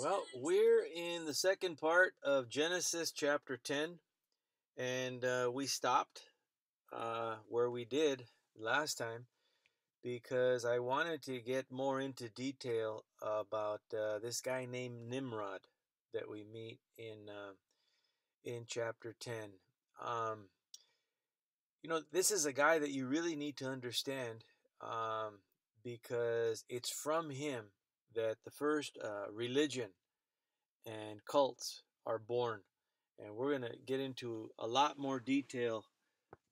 Well, we're in the second part of Genesis chapter 10, and uh, we stopped uh, where we did last time because I wanted to get more into detail about uh, this guy named Nimrod that we meet in uh, in chapter 10. Um, you know, this is a guy that you really need to understand um, because it's from him that the first uh, religion and cults are born. And we're going to get into a lot more detail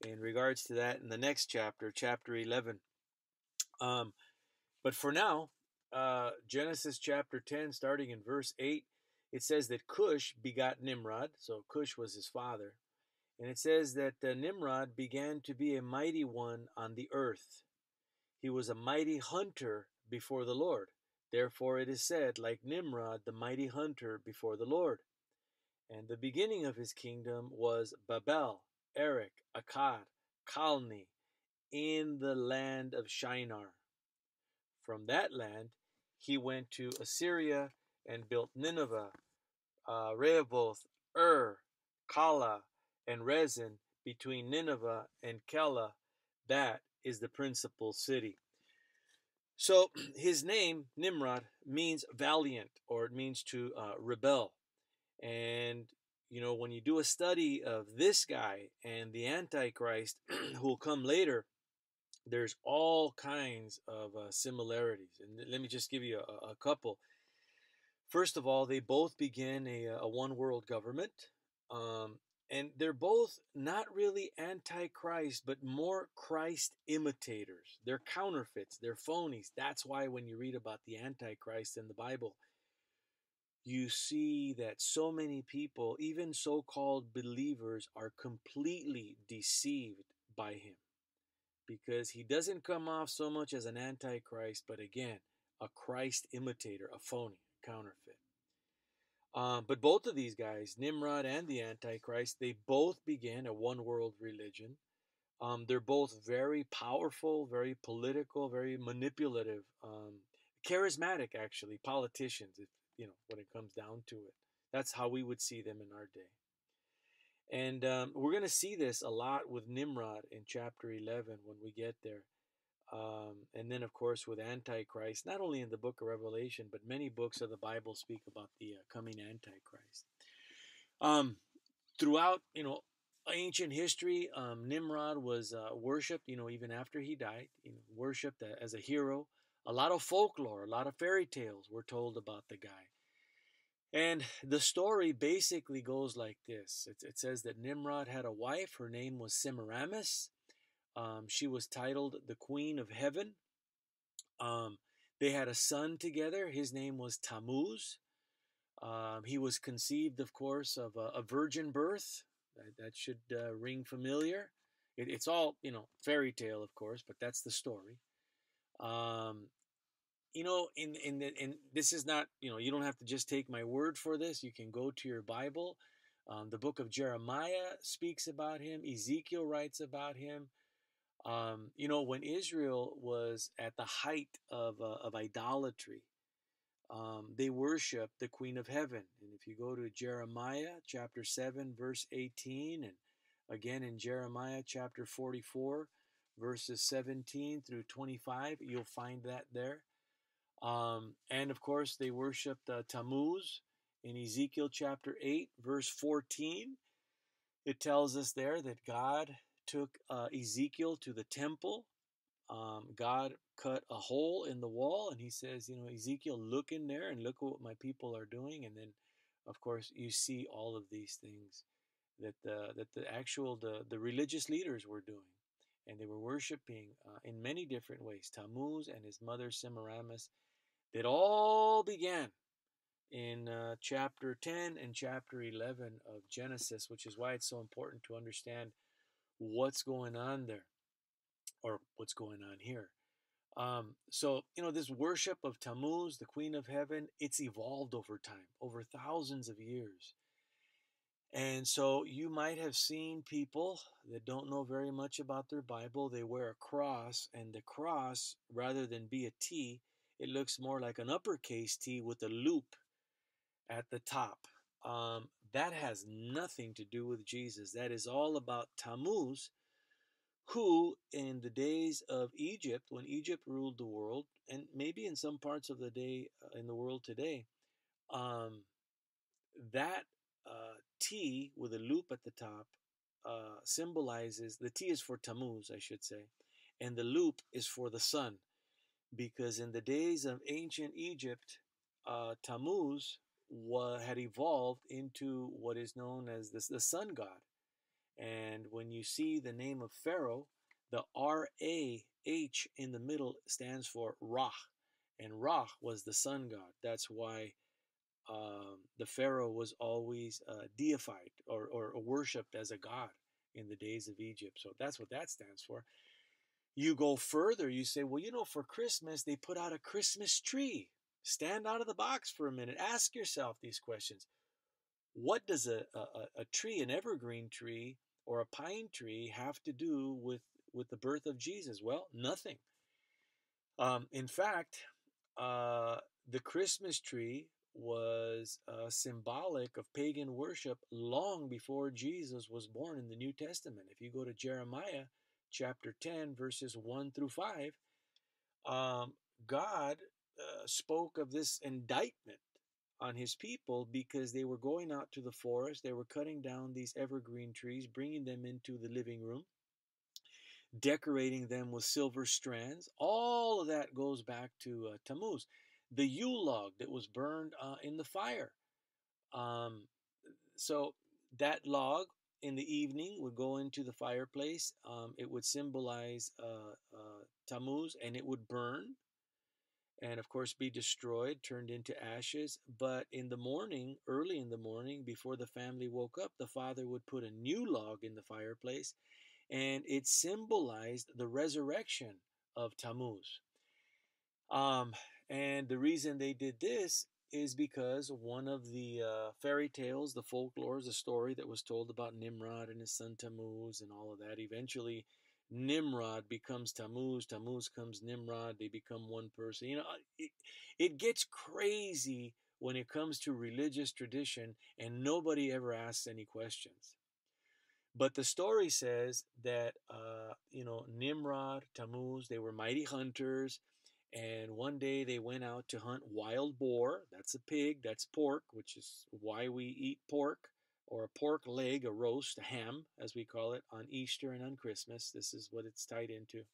in regards to that in the next chapter, chapter 11. Um, but for now, uh, Genesis chapter 10, starting in verse 8, it says that Cush begot Nimrod. So Cush was his father. And it says that uh, Nimrod began to be a mighty one on the earth. He was a mighty hunter before the Lord. Therefore it is said, like Nimrod, the mighty hunter before the Lord. And the beginning of his kingdom was Babel, Erech, Akkad, Kalni, in the land of Shinar. From that land he went to Assyria and built Nineveh, uh, Rehoboth, Ur, Calah, and Rezin between Nineveh and Calah. That is the principal city. So his name, Nimrod, means valiant or it means to uh, rebel. And, you know, when you do a study of this guy and the Antichrist who will come later, there's all kinds of uh, similarities. And let me just give you a, a, couple. First of all, they both begin a, a one world government. Um, and they're both not really antichrist but more christ imitators they're counterfeits they're phonies that's why when you read about the antichrist in the bible you see that so many people even so-called believers are completely deceived by him because he doesn't come off so much as an antichrist but again a christ imitator a phony counterfeit um, but both of these guys, Nimrod and the Antichrist, they both began a one world religion. Um, they're both very powerful, very political, very manipulative, um, charismatic, actually, politicians, if, you know, when it comes down to it. That's how we would see them in our day. And um, we're going to see this a lot with Nimrod in chapter 11 when we get there. Um, and then, of course, with Antichrist, not only in the book of Revelation, but many books of the Bible speak about the uh, coming Antichrist. Um, throughout, you know, ancient history, um, Nimrod was uh, worshipped, you know, even after he died, you know, worshipped as a hero. A lot of folklore, a lot of fairy tales were told about the guy. And the story basically goes like this it, it says that Nimrod had a wife, her name was Semiramis um, she was titled the Queen of Heaven. Um, they had a son together. His name was Tammuz. Um, he was conceived, of course, of a, a virgin birth. That, that should uh, ring familiar. It, it's all, you know, fairy tale, of course, but that's the story. Um, you know, in in the, in this is not, you know, you don't have to just take my word for this. You can go to your Bible. Um, the book of Jeremiah speaks about him. Ezekiel writes about him. Um, you know, when Israel was at the height of, uh, of idolatry, um, they worshiped the Queen of Heaven. And if you go to Jeremiah chapter 7, verse 18, and again in Jeremiah chapter 44, verses 17 through 25, you'll find that there. Um, and of course, they worshiped uh, Tammuz in Ezekiel chapter 8, verse 14. It tells us there that God took uh, Ezekiel to the temple. Um, God cut a hole in the wall, and he says, You know, Ezekiel, look in there and look what my people are doing. And then, of course, you see all of these things that the, that the actual the, the religious leaders were doing. And they were worshiping uh, in many different ways. Tammuz and his mother Semiramis. It all began in uh, chapter 10 and chapter 11 of Genesis, which is why it's so important to understand what's going on there. or what's going on here. Um, so, you know, this worship of Tammuz, the queen of heaven, it's evolved over time, over thousands of years. And so you might have seen people that don't know very much about their Bible. They wear a cross, and the cross, rather than be a T, it looks more like an uppercase T with a loop at the top. Um, that has nothing to do with Jesus. That is all about Tammuz, who, in the days of Egypt, when Egypt ruled the world, and maybe in some parts of the day uh, in the world today, um, that uh, T with a loop at the top uh, symbolizes the T is for Tammuz, I should say, and the loop is for the sun, because in the days of ancient Egypt, uh, Tammuz had evolved into what is known as the sun god. And when you see the name of Pharaoh, the R A H in the middle stands for Ra, and Ra was the sun god. That's why um, the Pharaoh was always uh, deified or, or worshipped as a god in the days of Egypt. So that's what that stands for. You go further, you say, well, you know, for Christmas, they put out a Christmas tree. Stand out of the box for a minute. Ask yourself these questions. What does a, a, a tree, an evergreen tree, or a pine tree have to do with, with the birth of Jesus? Well, nothing. Um, in fact, uh, the Christmas tree was uh, symbolic of pagan worship long before Jesus was born in the New Testament. If you go to Jeremiah chapter 10, verses 1 through 5, um, God uh, spoke of this indictment on his people because they were going out to the forest, they were cutting down these evergreen trees, bringing them into the living room, decorating them with silver strands. All of that goes back to uh, Tammuz. The Yule log that was burned uh, in the fire. Um, so that log in the evening would go into the fireplace. Um, it would symbolize uh, uh, Tammuz and it would burn and of course be destroyed, turned into ashes. But in the morning, early in the morning, before the family woke up, the father would put a new log in the fireplace, and it symbolized the resurrection of Tammuz. Um, and the reason they did this is because one of the uh, fairy tales, the folklore, is a story that was told about Nimrod and his son Tammuz and all of that. Eventually, Nimrod becomes Tammuz, Tammuz comes Nimrod, they become one person. You know, it, it gets crazy when it comes to religious tradition and nobody ever asks any questions. But the story says that, uh, you know, Nimrod, Tammuz, they were mighty hunters. And one day they went out to hunt wild boar. That's a pig, that's pork, which is why we eat pork or a pork leg, a roast, a ham, as we call it, on Easter and on Christmas. This is what it's tied into.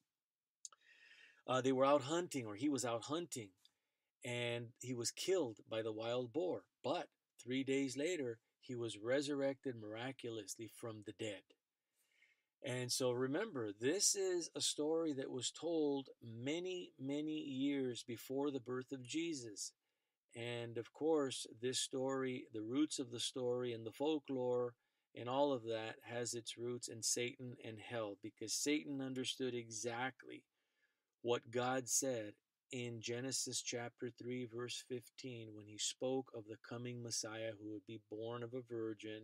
Uh, they were out hunting, or he was out hunting, and he was killed by the wild boar. But three days later, he was resurrected miraculously from the dead. And so remember, this is a story that was told many, many years before the birth of Jesus. And of course, this story, the roots of the story and the folklore and all of that has its roots in Satan and hell because Satan understood exactly what God said in Genesis chapter 3, verse 15, when he spoke of the coming Messiah who would be born of a virgin,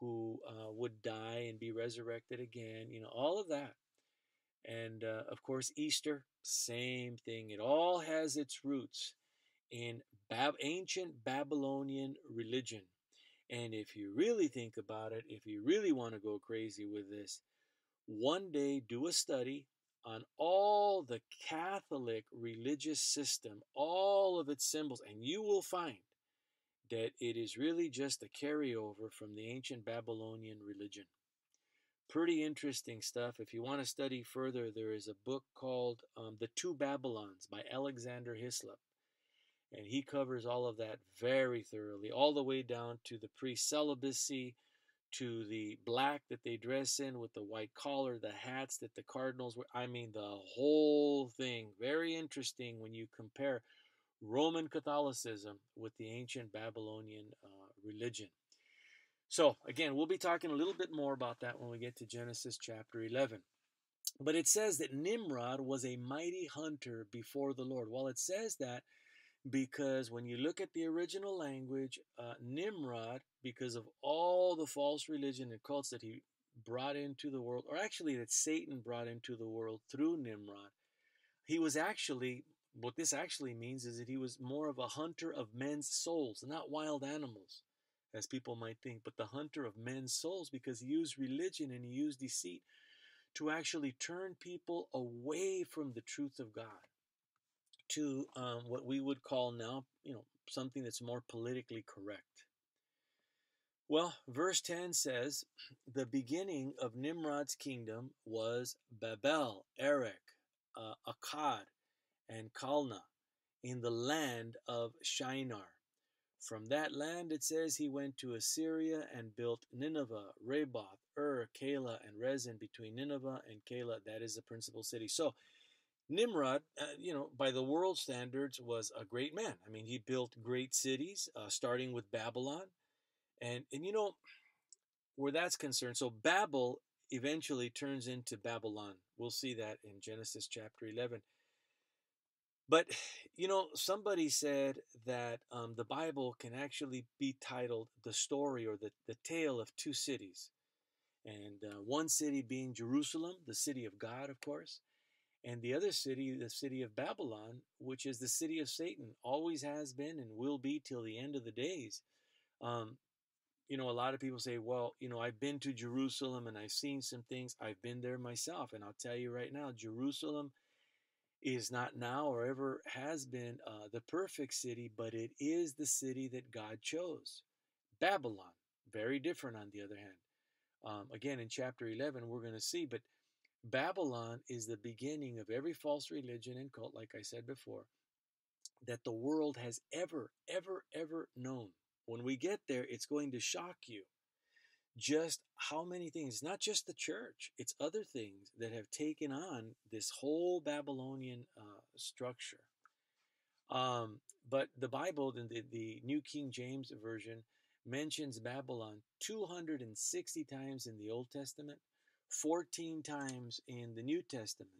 who uh, would die and be resurrected again, you know, all of that. And uh, of course, Easter, same thing. It all has its roots in Bab- ancient Babylonian religion. And if you really think about it, if you really want to go crazy with this, one day do a study on all the Catholic religious system, all of its symbols, and you will find that it is really just a carryover from the ancient Babylonian religion. Pretty interesting stuff. If you want to study further, there is a book called um, The Two Babylons by Alexander Hislop. And he covers all of that very thoroughly, all the way down to the pre celibacy, to the black that they dress in with the white collar, the hats that the cardinals wear. I mean, the whole thing. Very interesting when you compare Roman Catholicism with the ancient Babylonian uh, religion. So, again, we'll be talking a little bit more about that when we get to Genesis chapter 11. But it says that Nimrod was a mighty hunter before the Lord. Well, it says that because when you look at the original language, uh, Nimrod, because of all the false religion and cults that he brought into the world, or actually that Satan brought into the world through Nimrod, he was actually, what this actually means is that he was more of a hunter of men's souls, not wild animals, as people might think, but the hunter of men's souls because he used religion and he used deceit to actually turn people away from the truth of God to um, what we would call now, you know, something that's more politically correct. Well, verse 10 says, The beginning of Nimrod's kingdom was Babel, Erech, uh, Akkad, and Kalna in the land of Shinar. From that land, it says he went to Assyria and built Nineveh, Rehoboth, Ur, Calah, and Rezin between Nineveh and Calah. That is the principal city. So, Nimrod, uh, you know, by the world standards, was a great man. I mean, he built great cities, uh, starting with Babylon, and and you know where that's concerned. So Babel eventually turns into Babylon. We'll see that in Genesis chapter eleven. But you know, somebody said that um, the Bible can actually be titled the story or the, the tale of two cities, and uh, one city being Jerusalem, the city of God, of course and the other city, the city of Babylon, which is the city of Satan, always has been and will be till the end of the days. Um, you know, a lot of people say, well, you know, I've been to Jerusalem and I've seen some things. I've been there myself. And I'll tell you right now, Jerusalem is not now or ever has been uh, the perfect city, but it is the city that God chose. Babylon, very different on the other hand. Um, again, in chapter 11, we're going to see, but Babylon is the beginning of every false religion and cult, like I said before, that the world has ever, ever, ever known. When we get there, it's going to shock you just how many things, not just the church, it's other things that have taken on this whole Babylonian uh, structure. Um, but the Bible, the, the New King James Version, mentions Babylon 260 times in the Old Testament 14 times in the New Testament.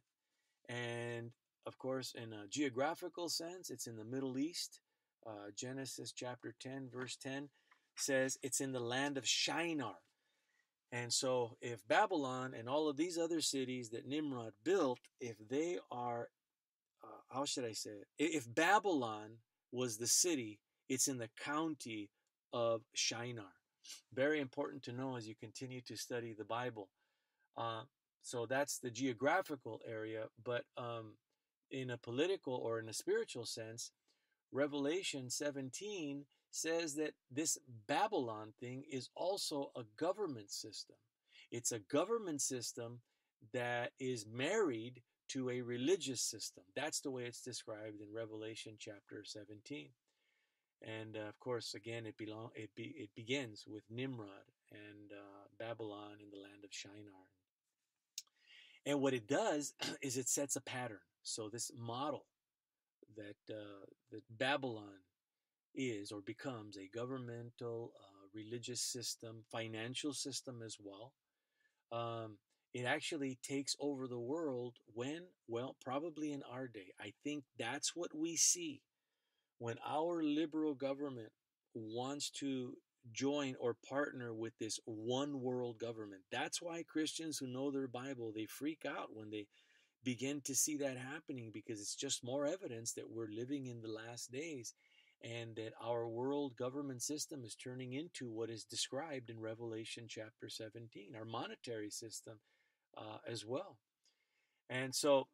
And of course, in a geographical sense, it's in the Middle East. Uh, Genesis chapter 10, verse 10 says it's in the land of Shinar. And so, if Babylon and all of these other cities that Nimrod built, if they are, uh, how should I say it? If Babylon was the city, it's in the county of Shinar. Very important to know as you continue to study the Bible. Uh, so that's the geographical area. But um, in a political or in a spiritual sense, Revelation 17 says that this Babylon thing is also a government system. It's a government system that is married to a religious system. That's the way it's described in Revelation chapter 17. And uh, of course, again, it belong it be it begins with Nimrod and uh, Babylon in the land of Shinar. And what it does is it sets a pattern. So this model that uh, that Babylon is or becomes a governmental, uh, religious system, financial system as well. Um, it actually takes over the world when, well, probably in our day. I think that's what we see when our liberal government wants to join or partner with this one world government. That's why Christians who know their Bible, they freak out when they begin to see that happening because it's just more evidence that we're living in the last days and that our world government system is turning into what is described in Revelation chapter 17, our monetary system uh, as well. And so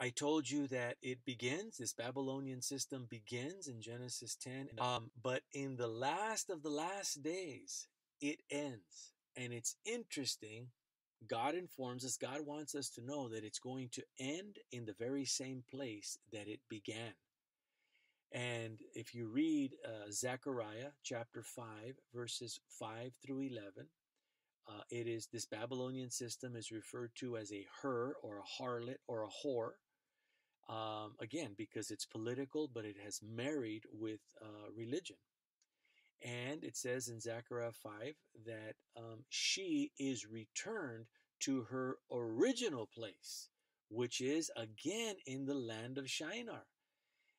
I told you that it begins, this Babylonian system begins in Genesis 10. Um, but in the last of the last days, it ends. And it's interesting. God informs us, God wants us to know that it's going to end in the very same place that it began. And if you read uh, Zechariah chapter 5, verses 5 through 11, uh, it is this Babylonian system is referred to as a her or a harlot or a whore. Um, again, because it's political, but it has married with uh, religion. And it says in Zechariah 5 that um, she is returned to her original place, which is again in the land of Shinar.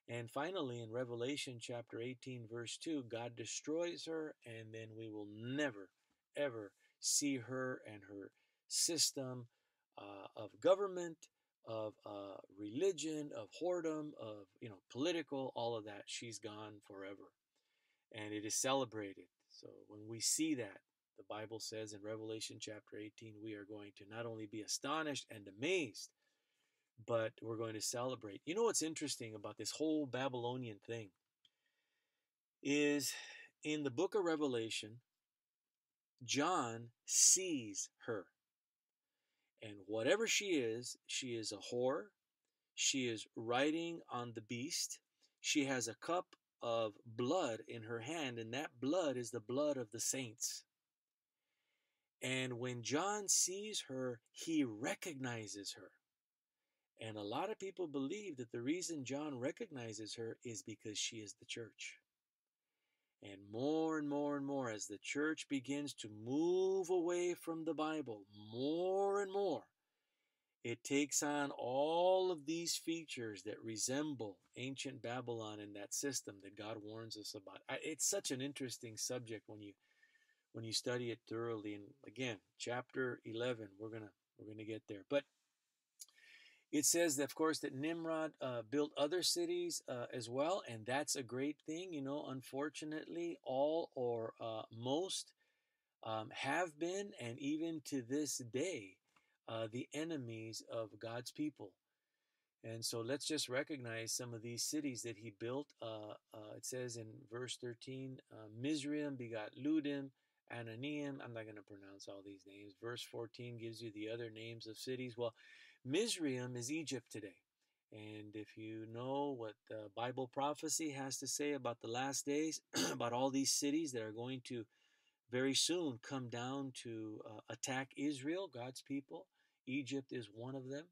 And finally, in Revelation chapter 18, verse 2, God destroys her, and then we will never, ever see her and her system uh, of government, of uh, religion, of whoredom, of you know political, all of that. She's gone forever, and it is celebrated. So when we see that, the Bible says in Revelation chapter 18, we are going to not only be astonished and amazed, but we're going to celebrate. You know what's interesting about this whole Babylonian thing is in the book of Revelation, John sees her. And whatever she is, she is a whore. She is riding on the beast. She has a cup of blood in her hand, and that blood is the blood of the saints. And when John sees her, he recognizes her. And a lot of people believe that the reason John recognizes her is because she is the church. And more and more and more, as the church begins to move away from the Bible, more and more, it takes on all of these features that resemble ancient Babylon and that system that God warns us about. It's such an interesting subject when you when you study it thoroughly. And again, chapter 11, we're gonna we're gonna get there. But it says, that, of course, that Nimrod uh, built other cities uh, as well, and that's a great thing. You know, unfortunately, all or uh, most um, have been, and even to this day, uh, the enemies of God's people. And so let's just recognize some of these cities that he built. Uh, uh, it says in verse 13, Mizraim begot Ludim, Ananiam. I'm not going to pronounce all these names. Verse 14 gives you the other names of cities. Well, Mizraim is Egypt today. And if you know what the Bible prophecy has to say about the last days, about all these cities that are going to very soon come down to uh, attack Israel, God's people, Egypt is one of them.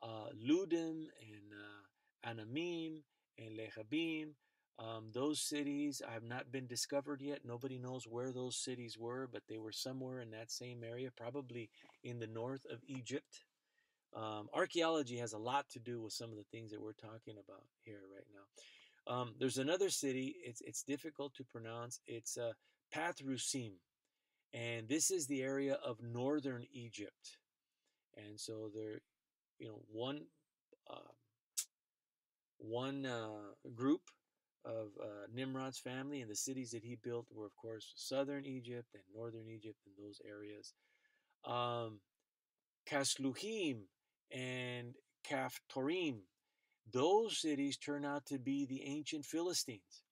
Uh, Ludim and uh, Anamim and Lehabim, um, those cities have not been discovered yet. Nobody knows where those cities were, but they were somewhere in that same area, probably in the north of Egypt. Um, archaeology has a lot to do with some of the things that we're talking about here right now. Um, there's another city. It's it's difficult to pronounce. It's uh, Pathrusim, and this is the area of northern Egypt. And so there, you know, one uh, one uh, group of uh, Nimrod's family and the cities that he built were, of course, southern Egypt and northern Egypt and those areas. Um, Casluhim and Caphtorim. Those cities turn out to be the ancient Philistines.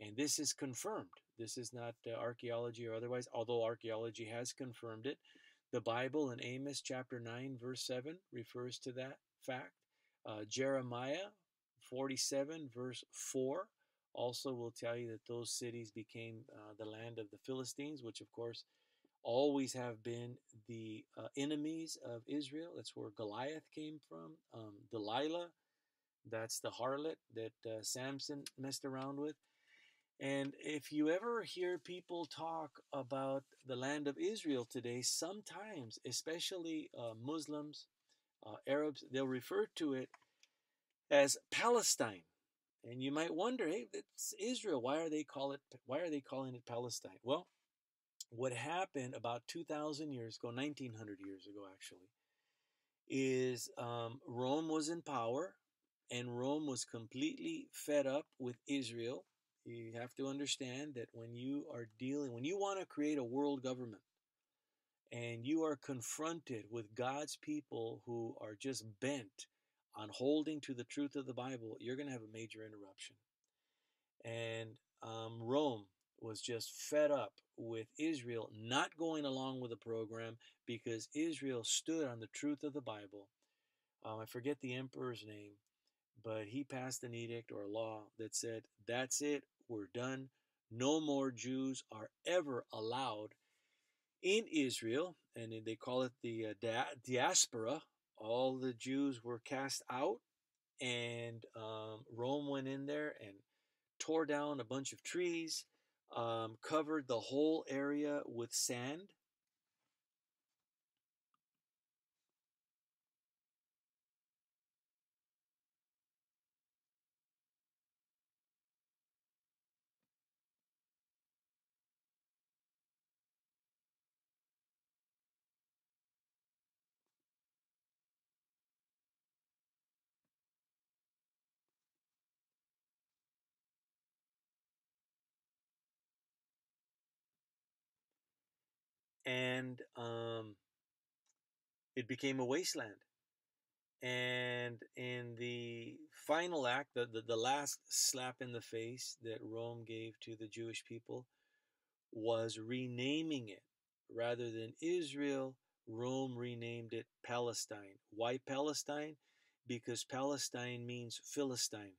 And this is confirmed. This is not uh, archaeology or otherwise, although archaeology has confirmed it. The Bible in Amos chapter 9, verse 7 refers to that fact. Uh, Jeremiah 47, verse 4 also will tell you that those cities became uh, the land of the Philistines, which of course always have been the uh, enemies of Israel. That's where Goliath came from. Um, Delilah, that's the harlot that uh, Samson messed around with. And if you ever hear people talk about the land of Israel today, sometimes, especially uh, Muslims, uh, Arabs, they'll refer to it as Palestine. And you might wonder, hey, it's Israel. Why are they call it? Why are they calling it Palestine? Well, what happened about 2,000 years ago, 1900 years ago, actually, is um, Rome was in power and Rome was completely fed up with Israel. You have to understand that when you are dealing, when you want to create a world government and you are confronted with God's people who are just bent on holding to the truth of the Bible, you're going to have a major interruption. And um, Rome was just fed up with Israel not going along with the program because Israel stood on the truth of the Bible. Um, I forget the emperor's name, but he passed an edict or a law that said, That's it, we're done. No more Jews are ever allowed in Israel. And they call it the uh, diaspora. All the Jews were cast out, and um, Rome went in there and tore down a bunch of trees um, covered the whole area with sand. And um, it became a wasteland. And in the final act, the, the, the last slap in the face that Rome gave to the Jewish people was renaming it. Rather than Israel, Rome renamed it Palestine. Why Palestine? Because Palestine means Philistine,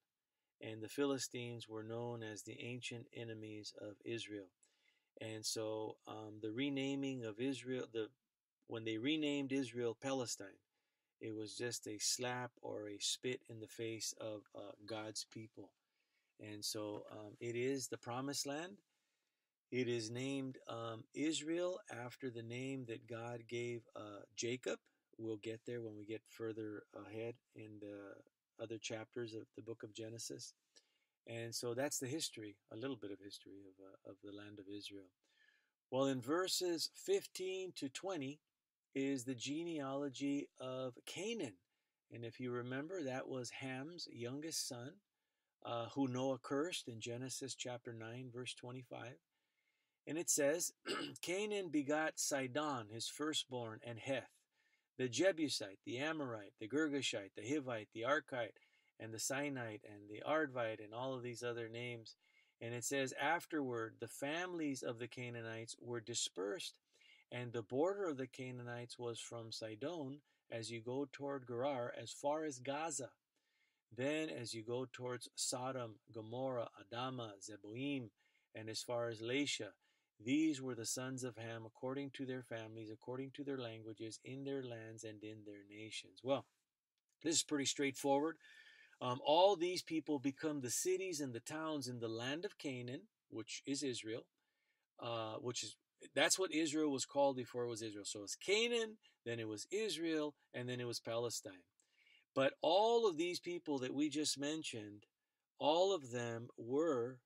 and the Philistines were known as the ancient enemies of Israel. And so um, the renaming of Israel, the when they renamed Israel Palestine, it was just a slap or a spit in the face of uh, God's people. And so um, it is the promised land. It is named um, Israel after the name that God gave uh, Jacob. We'll get there when we get further ahead in the other chapters of the book of Genesis. And so that's the history, a little bit of history of, uh, of the land of Israel. Well, in verses 15 to 20 is the genealogy of Canaan. And if you remember, that was Ham's youngest son, uh, who Noah cursed in Genesis chapter 9, verse 25. And it says, Canaan begot Sidon, his firstborn, and Heth, the Jebusite, the Amorite, the Girgashite, the Hivite, the Arkite, and the Sinite, and the Arvadite, and all of these other names. And it says, Afterward, the families of the Canaanites were dispersed, and the border of the Canaanites was from Sidon as you go toward Gerar as far as Gaza. Then, as you go towards Sodom, Gomorrah, Adama, Zeboim, and as far as Lasha, these were the sons of Ham according to their families, according to their languages, in their lands and in their nations. Well, this is pretty straightforward. Um, all these people become the cities and the towns in the land of Canaan, which is Israel, uh, which is that's what Israel was called before it was Israel. So it was Canaan, then it was Israel, and then it was Palestine. But all of these people that we just mentioned, all of them were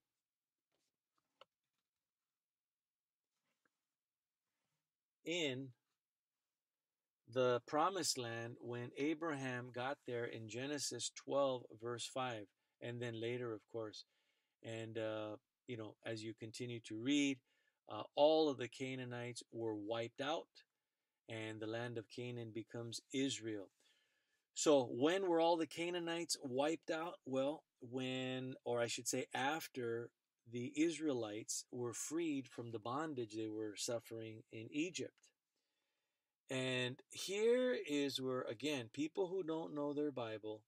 in the promised land when Abraham got there in Genesis 12, verse 5, and then later, of course. And, uh, you know, as you continue to read, uh, all of the Canaanites were wiped out, and the land of Canaan becomes Israel. So, when were all the Canaanites wiped out? Well, when, or I should say, after the Israelites were freed from the bondage they were suffering in Egypt. And here is where, again, people who don't know their Bible,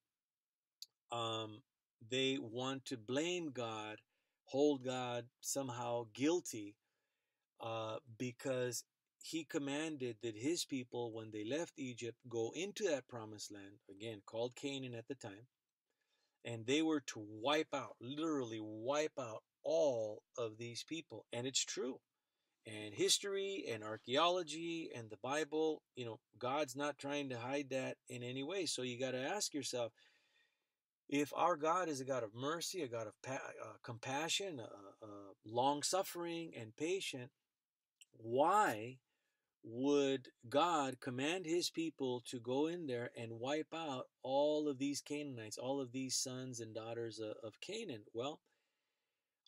um, they want to blame God, hold God somehow guilty, uh, because he commanded that his people, when they left Egypt, go into that promised land, again, called Canaan at the time, and they were to wipe out, literally wipe out all of these people. And it's true and history and archaeology and the Bible, you know, God's not trying to hide that in any way. So you got to ask yourself if our God is a God of mercy, a God of uh, compassion, uh, uh, long suffering, and patient, why would God command his people to go in there and wipe out all of these Canaanites, all of these sons and daughters of Canaan? Well,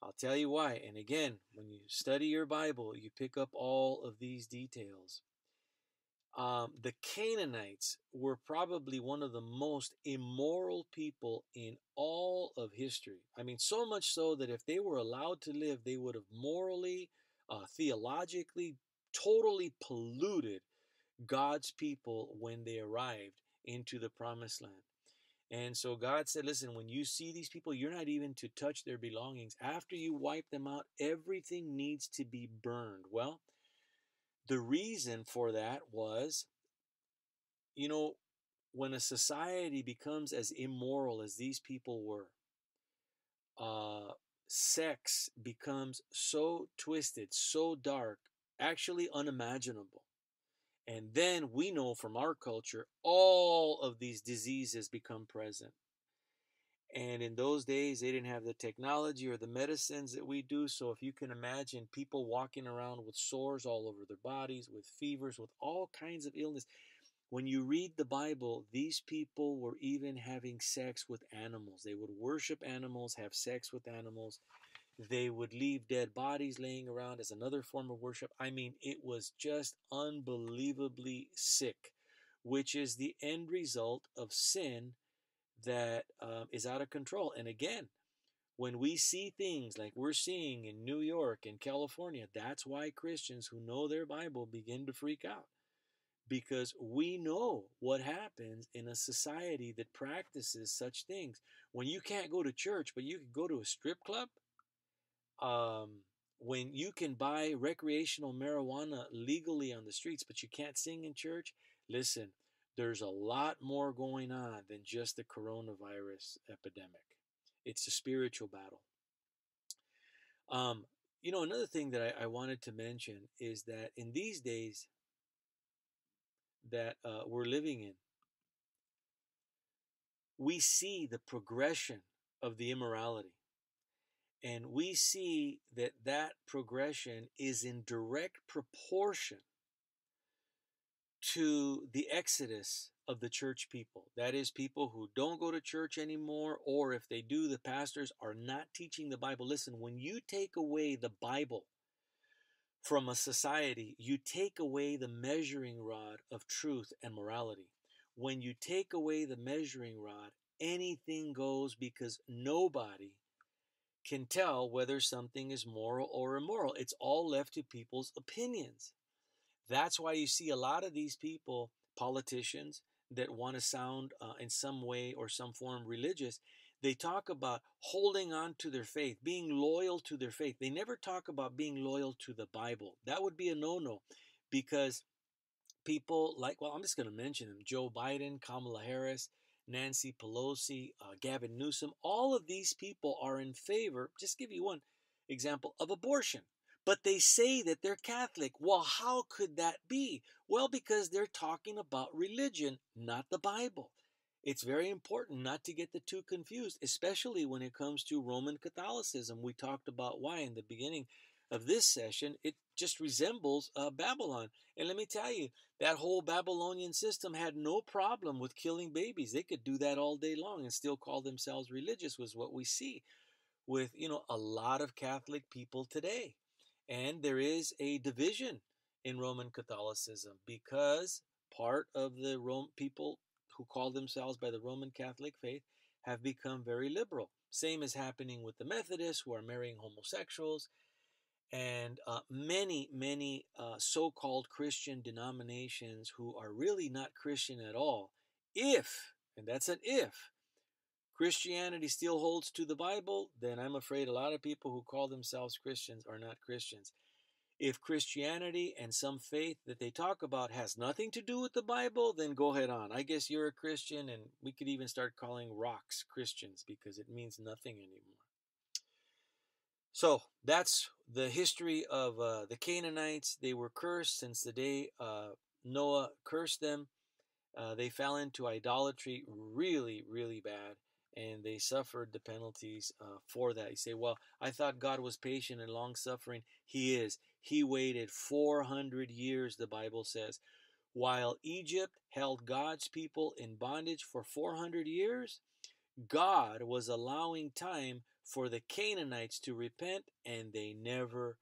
I'll tell you why. And again, when you study your Bible, you pick up all of these details. Um, the Canaanites were probably one of the most immoral people in all of history. I mean, so much so that if they were allowed to live, they would have morally, uh, theologically, totally polluted God's people when they arrived into the promised land. And so God said, listen, when you see these people, you're not even to touch their belongings. After you wipe them out, everything needs to be burned. Well, the reason for that was, you know, when a society becomes as immoral as these people were, uh, sex becomes so twisted, so dark, actually unimaginable. And then we know from our culture, all of these diseases become present. And in those days, they didn't have the technology or the medicines that we do. So if you can imagine people walking around with sores all over their bodies, with fevers, with all kinds of illness. When you read the Bible, these people were even having sex with animals. They would worship animals, have sex with animals. They would leave dead bodies laying around as another form of worship. I mean, it was just unbelievably sick, which is the end result of sin that um, is out of control. And again, when we see things like we're seeing in New York and California, that's why Christians who know their Bible begin to freak out. Because we know what happens in a society that practices such things. When you can't go to church, but you can go to a strip club, um, when you can buy recreational marijuana legally on the streets, but you can't sing in church, listen, there's a lot more going on than just the coronavirus epidemic. It's a spiritual battle. Um, you know, another thing that I, I, wanted to mention is that in these days that uh, we're living in, we see the progression of the immorality. And we see that that progression is in direct proportion to the exodus of the church people. That is, people who don't go to church anymore, or if they do, the pastors are not teaching the Bible. Listen, when you take away the Bible from a society, you take away the measuring rod of truth and morality. When you take away the measuring rod, anything goes because nobody can tell whether something is moral or immoral. It's all left to people's opinions. That's why you see a lot of these people, politicians, that want to sound uh, in some way or some form religious, they talk about holding on to their faith, being loyal to their faith. They never talk about being loyal to the Bible. That would be a no no because people like, well, I'm just going to mention them Joe Biden, Kamala Harris, Nancy Pelosi, uh, Gavin Newsom, all of these people are in favor, just give you one example, of abortion but they say that they're Catholic. Well, how could that be? Well, because they're talking about religion, not the Bible. It's very important not to get the two confused, especially when it comes to Roman Catholicism. We talked about why in the beginning of this session. It just resembles uh, Babylon. And let me tell you, that whole Babylonian system had no problem with killing babies. They could do that all day long and still call themselves religious, was what we see with, you know, a lot of Catholic people today. And there is a division in Roman Catholicism because part of the Rome people who call themselves by the Roman Catholic faith have become very liberal. Same is happening with the Methodists who are marrying homosexuals, and uh, many, many uh, so called Christian denominations who are really not Christian at all. If, and that's an if, Christianity still holds to the Bible, then I'm afraid a lot of people who call themselves Christians are not Christians. If Christianity and some faith that they talk about has nothing to do with the Bible, then go ahead on. I guess you're a Christian, and we could even start calling rocks Christians because it means nothing anymore. So that's the history of uh, the Canaanites. They were cursed since the day uh, Noah cursed them. Uh, they fell into idolatry really, really bad and they suffered the penalties uh, for that. You say, well, I thought God was patient and long suffering. He is. He waited 400 years, the Bible says. While Egypt held God's people in bondage for 400 years, God was allowing time for the Canaanites to repent, and they never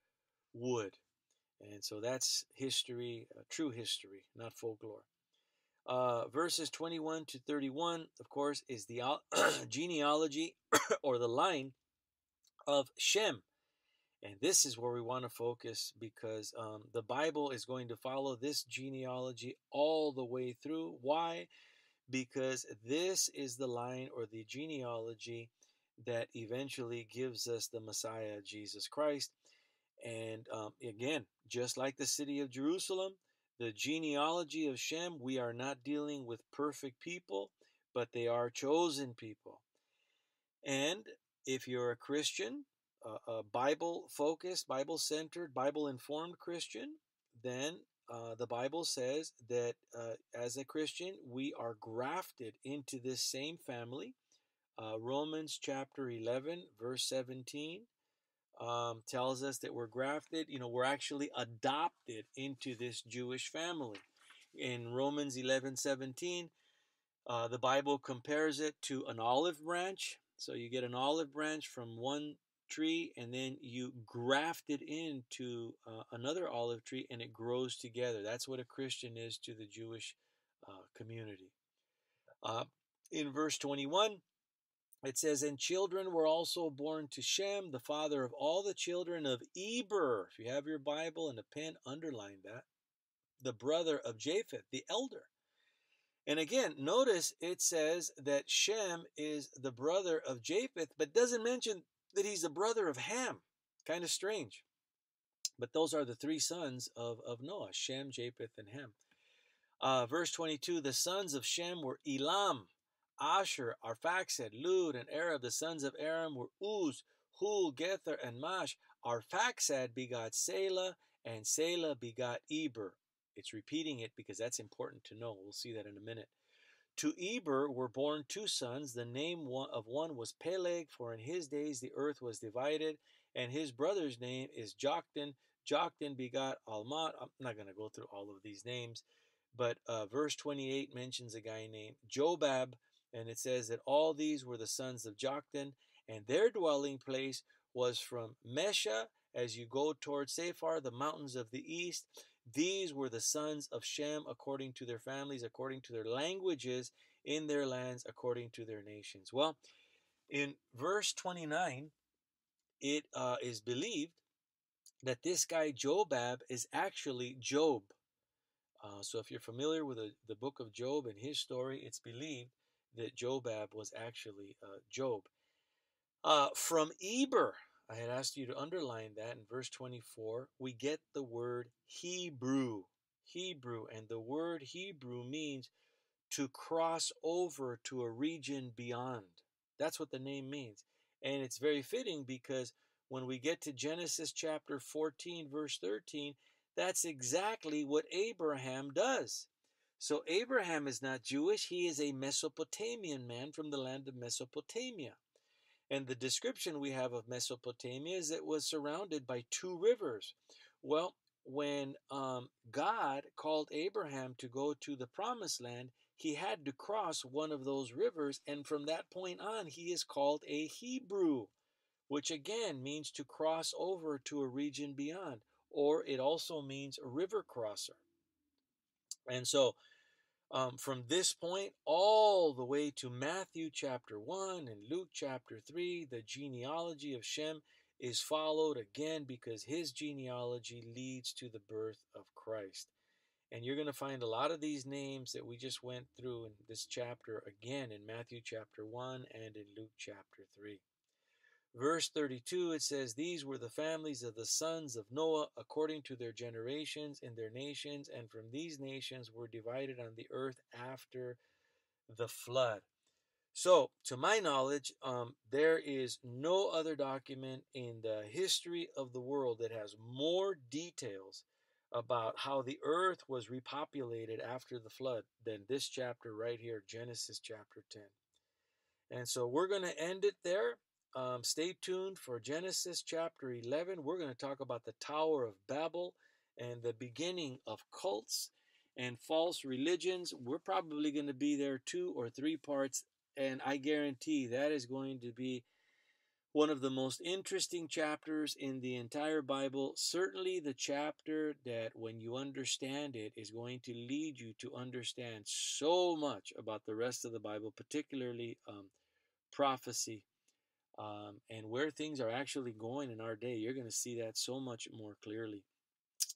would. And so that's history, uh, true history, not folklore. Uh, verses 21 to 31, of course, is the genealogy or the line of Shem. And this is where we want to focus because um, the Bible is going to follow this genealogy all the way through. Why? Because this is the line or the genealogy that eventually gives us the Messiah, Jesus Christ. And um, again, just like the city of Jerusalem, the genealogy of Shem, we are not dealing with perfect people, but they are chosen people. And if you're a Christian, a Bible focused, Bible centered, Bible informed Christian, then uh, the Bible says that uh, as a Christian, we are grafted into this same family. Uh, Romans chapter 11, verse 17 um, tells us that we're grafted, you know, we're actually adopted into this Jewish family. In Romans 11 17, uh, the Bible compares it to an olive branch. So you get an olive branch from one tree and then you graft it into uh, another olive tree and it grows together. That's what a Christian is to the Jewish uh, community. Uh, in verse 21, it says, And children were also born to Shem, the father of all the children of Eber. If you have your Bible and a pen, underline that. The brother of Japheth, the elder. And again, notice it says that Shem is the brother of Japheth, but doesn't mention that he's the brother of Ham. Kind of strange. But those are the three sons of, of Noah Shem, Japheth, and Ham. Uh, verse 22 The sons of Shem were Elam, Asshur, Arphaxad, Lud, and Aram. The sons of Aram were Uz, Hul, Gether, and Mash. Arphaxad begot Selah, and Selah begot Eber. It's repeating it because that's important to know. We'll see that in a minute. To Eber were born two sons. The name of one was Peleg, for in his days the earth was divided, and his brother's name is Joktan. Joktan begot Almat. I'm not going to go through all of these names, but uh, verse 28 mentions a guy named Jobab, and it says that all these were the sons of Joktan, and their dwelling place was from Mesha as you go toward Sephar, the mountains of the east, these were the sons of Shem according to their families, according to their languages, in their lands, according to their nations. Well, in verse 29, it uh, is believed that this guy Jobab is actually Job. Uh, so if you're familiar with the, the book of Job and his story, it's believed that Jobab was actually uh, Job. Uh, from Eber, I had asked you to underline that in verse 24. We get the word Hebrew. Hebrew. And the word Hebrew means to cross over to a region beyond. That's what the name means. And it's very fitting because when we get to Genesis chapter 14, verse 13, that's exactly what Abraham does. So Abraham is not Jewish, he is a Mesopotamian man from the land of Mesopotamia. And the description we have of Mesopotamia is that it was surrounded by two rivers. Well, when um, God called Abraham to go to the promised land, he had to cross one of those rivers, and from that point on, he is called a Hebrew, which again means to cross over to a region beyond, or it also means a river crosser. And so um, from this point all the way to Matthew chapter 1 and Luke chapter 3, the genealogy of Shem is followed again because his genealogy leads to the birth of Christ. And you're going to find a lot of these names that we just went through in this chapter again in Matthew chapter 1 and in Luke chapter 3. Verse 32, it says, These were the families of the sons of Noah according to their generations and their nations, and from these nations were divided on the earth after the flood. So, to my knowledge, um, there is no other document in the history of the world that has more details about how the earth was repopulated after the flood than this chapter right here, Genesis chapter 10. And so we're going to end it there. Um, stay tuned for Genesis chapter 11. We're going to talk about the Tower of Babel and the beginning of cults and false religions. We're probably going to be there two or three parts, and I guarantee that is going to be one of the most interesting chapters in the entire Bible. Certainly, the chapter that, when you understand it, is going to lead you to understand so much about the rest of the Bible, particularly um, prophecy um, and where things are actually going in our day. You're going to see that so much more clearly.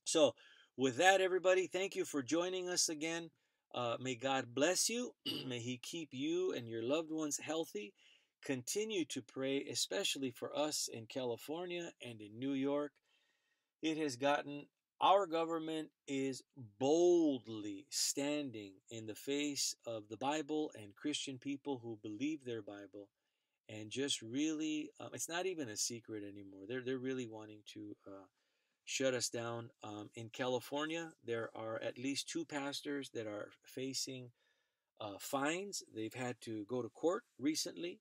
So, with that, everybody, thank you for joining us again. Uh, may God bless you. may He keep you and your loved ones healthy. Continue to pray, especially for us in California and in New York. It has gotten, our government is boldly standing in the face of the Bible and Christian people who believe their Bible and just really, um, it's not even a secret anymore. They're they're really wanting to uh, shut us down. Um, in California, there are at least two pastors that are facing uh, fines. They've had to go to court recently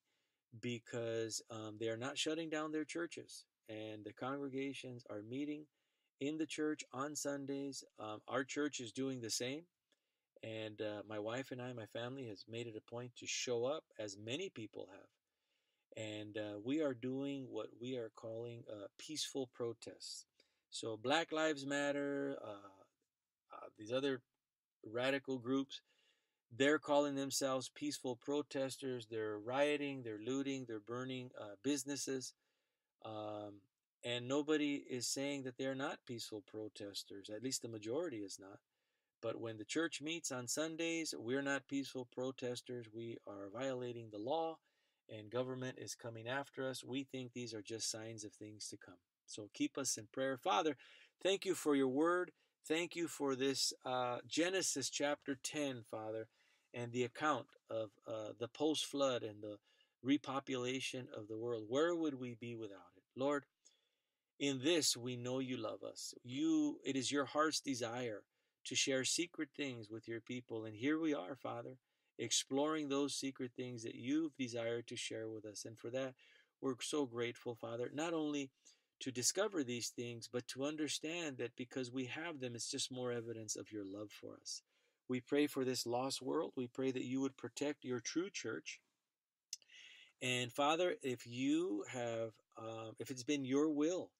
because um, they are not shutting down their churches, and the congregations are meeting in the church on Sundays. Um, our church is doing the same. And uh, my wife and I, my family, has made it a point to show up, as many people have And uh, we are doing what we are calling uh, peaceful protests. So, Black Lives Matter, uh, uh, these other radical groups, they're calling themselves peaceful protesters. They're rioting, they're looting, they're burning uh, businesses. Um, and nobody is saying that they're not peaceful protesters. At least the majority is not. But when the church meets on Sundays, we're not peaceful protesters. We are violating the law, and government is coming after us. We think these are just signs of things to come. So keep us in prayer. Father, thank you for your word. Thank you for this uh, Genesis chapter 10, Father, and the account of uh, the post flood and the repopulation of the world. Where would we be without it? Lord, in this we know you love us. You it is your heart's desire to share secret things with your people. And here we are, Father, exploring those secret things that you've desired to share with us. And for that, we're so grateful, Father, not only to discover these things, but to understand that because we have them, it's just more evidence of your love for us. We pray for this lost world. We pray that you would protect your true church. And Father, if you have, um, if it's been your will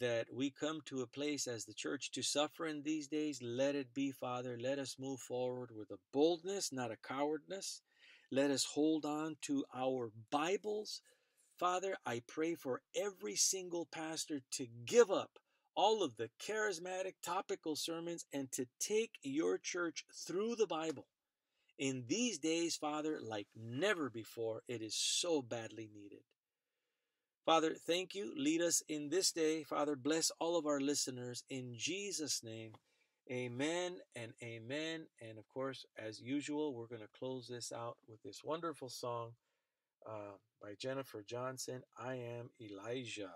that we come to a place as the church to suffer in these days, let it be, Father. Let us move forward with a boldness, not a cowardness. Let us hold on to our Bibles. Father, I pray for every single pastor to give up all of the charismatic topical sermons and to take your church through the Bible. In these days, Father, like never before, it is so badly needed. Father, thank you. Lead us in this day. Father, bless all of our listeners in Jesus' name. Amen and amen. And of course, as usual, we're going to close this out with this wonderful song uh, by Jennifer Johnson I Am Elijah.